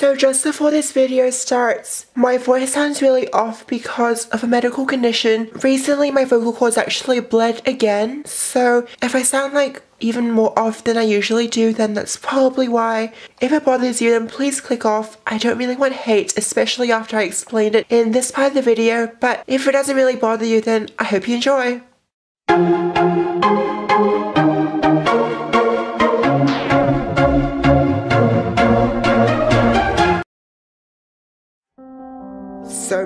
So just before this video starts, my voice sounds really off because of a medical condition. Recently my vocal cords actually bled again, so if I sound like even more off than I usually do, then that's probably why. If it bothers you, then please click off. I don't really want hate, especially after I explained it in this part of the video, but if it doesn't really bother you, then I hope you enjoy.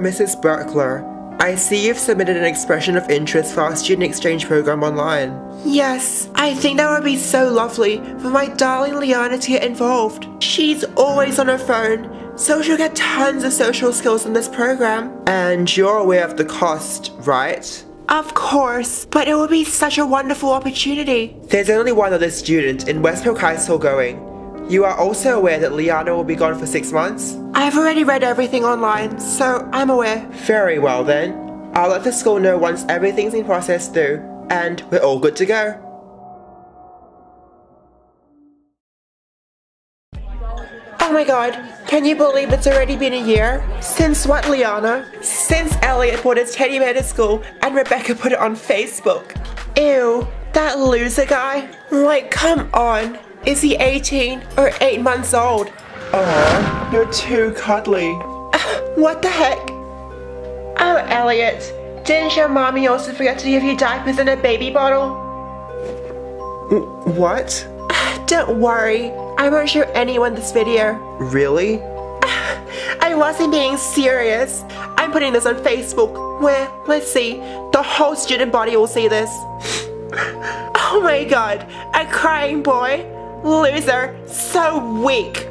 Mrs. Burkler, I see you've submitted an expression of interest for our student exchange program online. Yes, I think that would be so lovely for my darling Liana to get involved. She's always on her phone, so she'll get tons of social skills in this program. And you're aware of the cost, right? Of course, but it would be such a wonderful opportunity. There's only one other student in Westbrook High School going. You are also aware that Liana will be gone for six months? I've already read everything online, so I'm aware. Very well then. I'll let the school know once everything's been processed through, and we're all good to go. Oh my god, can you believe it's already been a year? Since what, Liana? Since Elliot brought his teddy bear to school and Rebecca put it on Facebook. Ew, that loser guy? Like, come on. Is he 18 or 8 months old? Oh, you're too cuddly. what the heck? Oh, Elliot, didn't your mommy also forget to give you diapers and a baby bottle? What? Don't worry, I won't show anyone this video. Really? I wasn't being serious. I'm putting this on Facebook where, let's see, the whole student body will see this. Oh my god, a crying boy. Loser. So weak.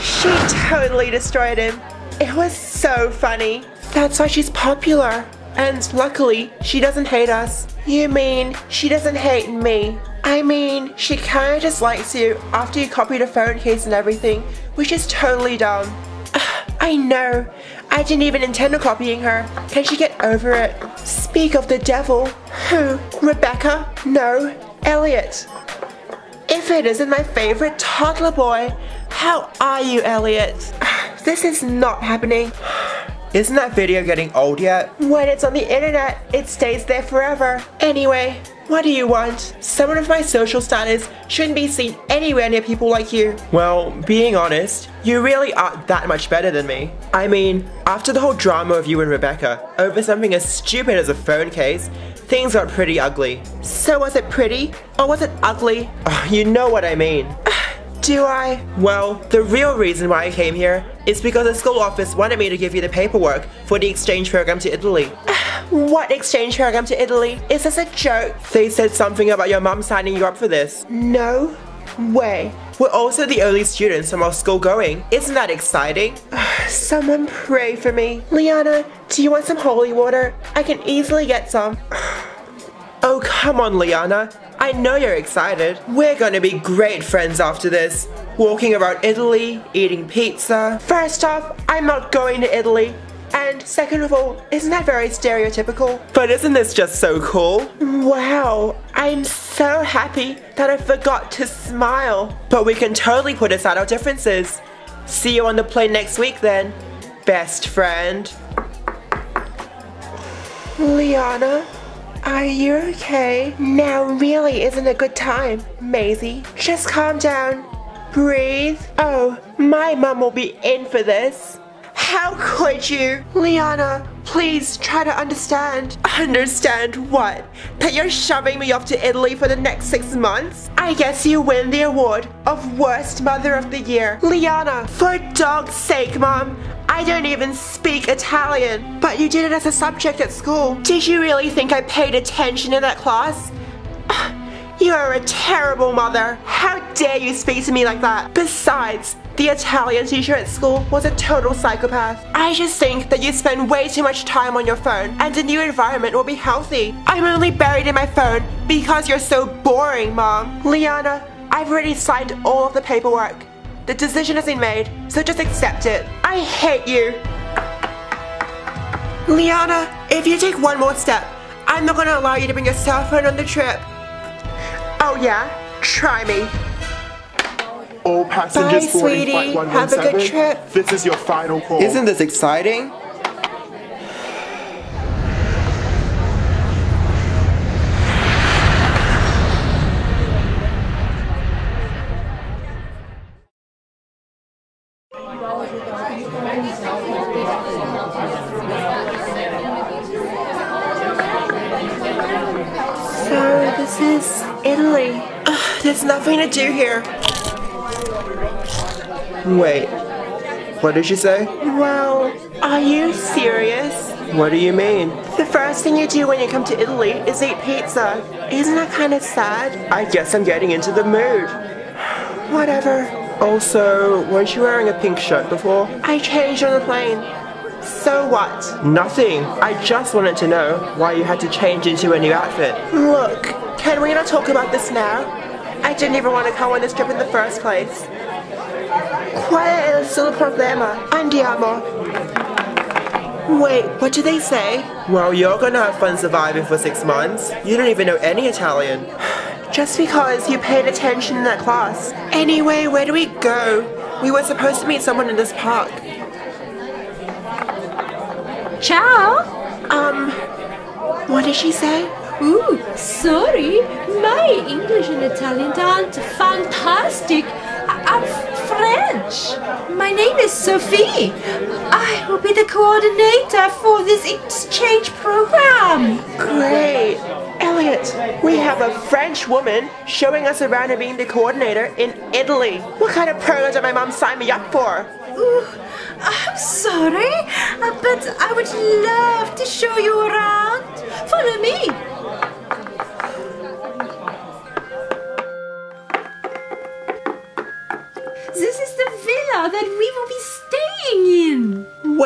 She totally destroyed him. It was so funny. That's why she's popular. And luckily, she doesn't hate us. You mean she doesn't hate me? I mean, she kinda just likes you after you copied a phone case and everything, which is totally dumb. I know. I didn't even intend on copying her. Can she get over it? Speak of the devil. Who? Rebecca? No. Elliot. If it isn't my favorite toddler boy, how are you, Elliot? This is not happening. Isn't that video getting old yet? When it's on the internet, it stays there forever. Anyway, what do you want? Someone of my social status shouldn't be seen anywhere near people like you. Well, being honest, you really aren't that much better than me. I mean, after the whole drama of you and Rebecca over something as stupid as a phone case, things got pretty ugly. So was it pretty? Or was it ugly? Oh, you know what I mean. Do I? Well, the real reason why I came here is because the school office wanted me to give you the paperwork for the exchange program to Italy. what exchange program to Italy? Is this a joke? They said something about your mom signing you up for this. No way. We're also the only students from our school going. Isn't that exciting? Someone pray for me. Liana, do you want some holy water? I can easily get some. oh, come on, Liana. I know you're excited. We're gonna be great friends after this. Walking around Italy, eating pizza. First off, I'm not going to Italy. And second of all, isn't that very stereotypical? But isn't this just so cool? Wow, I'm so happy that I forgot to smile. But we can totally put aside our differences. See you on the plane next week then, best friend. Liana, are you okay? Now really isn't a good time, Maisie. Just calm down. Breathe. Oh, my mom will be in for this. How could you? Liana, please try to understand. Understand what? That you're shoving me off to Italy for the next six months? I guess you win the award of Worst Mother of the Year. Liana, for dog's sake, Mom. I don't even speak Italian. But you did it as a subject at school. Did you really think I paid attention in that class? You are a terrible mother. How dare you speak to me like that? Besides, the Italian teacher at school was a total psychopath. I just think that you spend way too much time on your phone and a new environment will be healthy. I'm only buried in my phone because you're so boring, Mom. Liana, I've already signed all of the paperwork. The decision has been made, so just accept it. I hate you. Liana, if you take one more step, I'm not gonna allow you to bring your cell phone on the trip. Oh yeah? Try me. All passengers Bye, boarding sweetie. flight Have a good trip. This is your final call. Isn't this exciting? Nothing to do here. Wait, what did she say? Well, are you serious? What do you mean? The first thing you do when you come to Italy is eat pizza. Isn't that kind of sad? I guess I'm getting into the mood. Whatever. Also, weren't you wearing a pink shirt before? I changed on the plane. So what? Nothing. I just wanted to know why you had to change into a new outfit. Look, can we not talk about this now? I didn't even want to come on this trip in the first place. Qual è il solo problema? Andiamo. Wait, what do they say? Well, you're gonna have fun surviving for six months. You don't even know any Italian. Just because you paid attention in that class. Anyway, where do we go? We were supposed to meet someone in this park. Ciao. Um, what did she say? Ooh, sorry. My English and Italian aren't fantastic. I- I'm French. My name is Sophie. I will be the coordinator for this exchange program. Great. Elliot, we have a French woman showing us around and being the coordinator in Italy. What kind of program did my mom sign me up for? Ooh, I'm sorry, uh, but I would love to show you around. Follow me.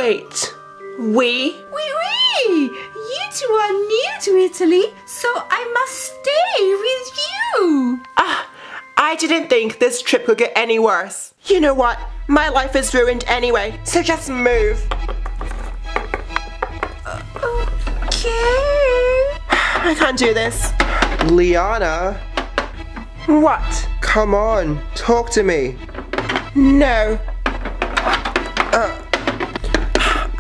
Wait, we? Oui, oui! You two are new to Italy, so I must stay with you. Ah, I didn't think this trip could get any worse. You know what? My life is ruined anyway, so just move. Okay. I can't do this. Liana? What? Come on, talk to me. No. Uh,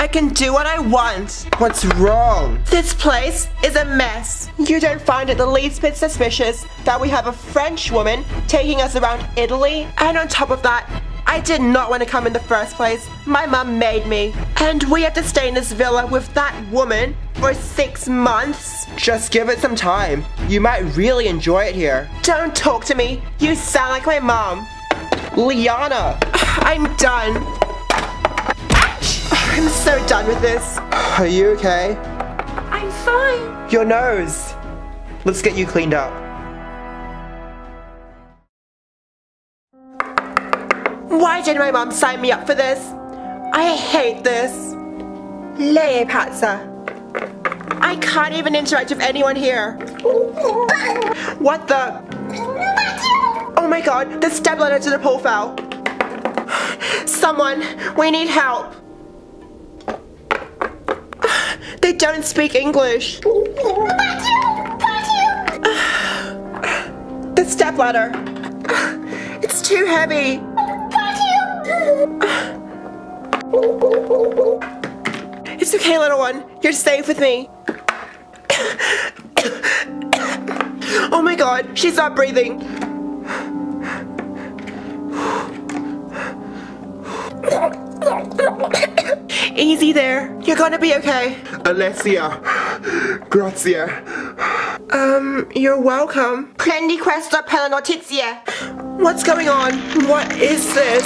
can do what I want. What's wrong? This place is a mess. You don't find it the least bit suspicious that we have a French woman taking us around Italy? And on top of that, I did not want to come in the first place. My mum made me. And we have to stay in this villa with that woman for six months. Just give it some time. You might really enjoy it here. Don't talk to me. You sound like my mom. Liana, I'm done. I'm so done with this. Are you okay? I'm fine. Your nose. Let's get you cleaned up. Why did my mom sign me up for this? I hate this. È. I can't even interact with anyone here. What the? Oh my god, the stepladder to the pool fell. Someone, we need help. They don't speak English. The stepladder. It's too heavy. It's okay, little one. You're safe with me. Oh my god, she's not breathing. Easy there. You're gonna be okay. Alessia. Grazie. Um, you're welcome. Prendi questa per la notizia. What's going on? What is this?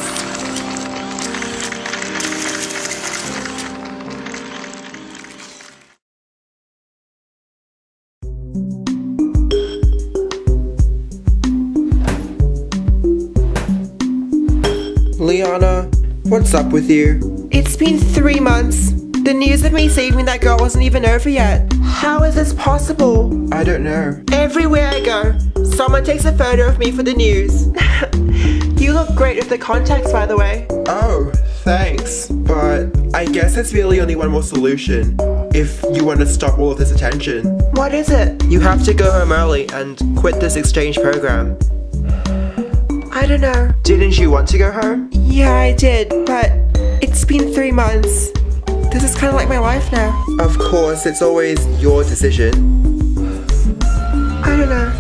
Liana, what's up with you? It's been three months. The news of me saving that girl wasn't even over yet. How is this possible? I don't know. Everywhere I go, someone takes a photo of me for the news. you look great with the contacts, by the way. Oh, thanks. But I guess there's really only one more solution. If you want to stop all of this attention. What is it? You have to go home early and quit this exchange program. I don't know. Didn't you want to go home? Yeah, I did, but it's been three months. This is kind of like my life now. Of course, it's always your decision. I don't know.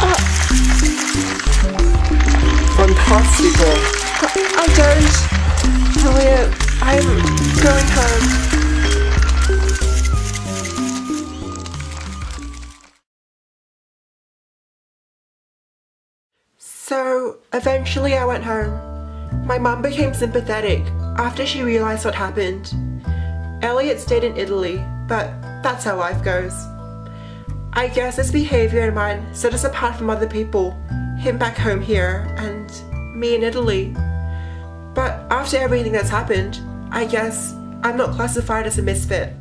Uh. Fantastico. I don't. Elliot, I'm going home. So, eventually I went home. My mum became sympathetic after she realised what happened. Elliot stayed in Italy, but that's how life goes. I guess his behaviour and mine set us apart from other people, him back home here, and me in Italy. But after everything that's happened, I guess I'm not classified as a misfit.